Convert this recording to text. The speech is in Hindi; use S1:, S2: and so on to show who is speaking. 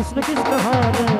S1: कृष्ण कृष्ण हरे